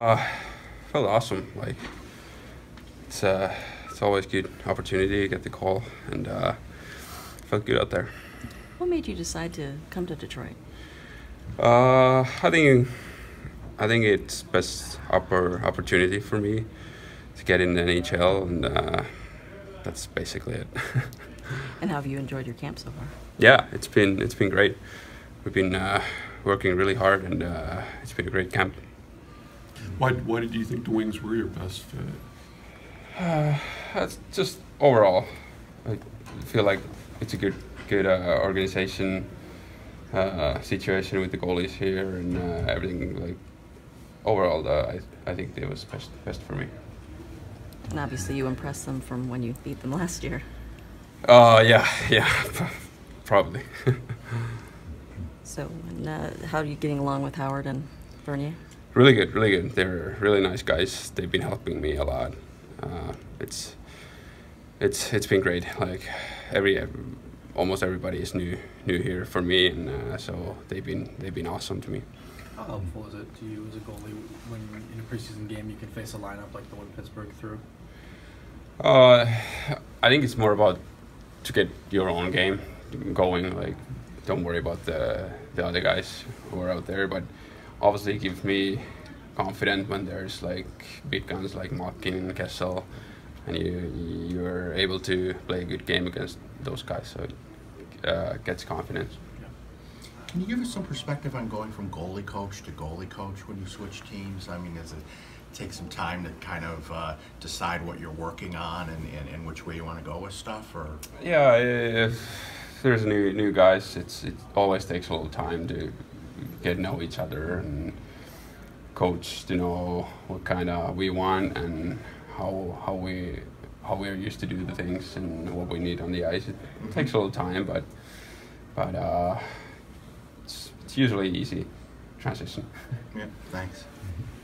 Uh, felt awesome. Like it's uh, it's always good opportunity to get the call, and uh, felt good out there. What made you decide to come to Detroit? Uh, I think I think it's best upper opportunity for me to get in the NHL, and uh, that's basically it. and how have you enjoyed your camp so far? Yeah, it's been it's been great. We've been uh, working really hard, and uh, it's been a great camp. Why, why did you think the Wings were your best fit? Uh, that's just overall. I feel like it's a good good uh, organization uh, situation with the goalies here and uh, everything. Like overall, uh, I I think it was best best for me. And obviously, you impressed them from when you beat them last year. Uh, yeah, yeah, probably. so, and, uh, how are you getting along with Howard and Bernier? Really good, really good. They're really nice guys. They've been helping me a lot. Uh, it's it's it's been great. Like every, almost everybody is new new here for me, and uh, so they've been they've been awesome to me. How helpful is it to you as a goalie when in a preseason game you can face a lineup like the one Pittsburgh threw? Uh, I think it's more about to get your own game going. Like, don't worry about the the other guys who are out there, but obviously it gives me confidence when there's like big guns like Malkin, Kessel, and you you're able to play a good game against those guys. So it uh, gets confidence. Can you give us some perspective on going from goalie coach to goalie coach when you switch teams? I mean, does it take some time to kind of uh, decide what you're working on and, and, and which way you want to go with stuff? Or yeah, if there's new new guys, it's it always takes a little time to get know each other and coach to know what kind of we want and how how we how we're used to do the things and what we need on the ice. It mm-hmm. takes a little time, but but uh, it's, it's usually easy transition. Yeah, thanks. Mm-hmm.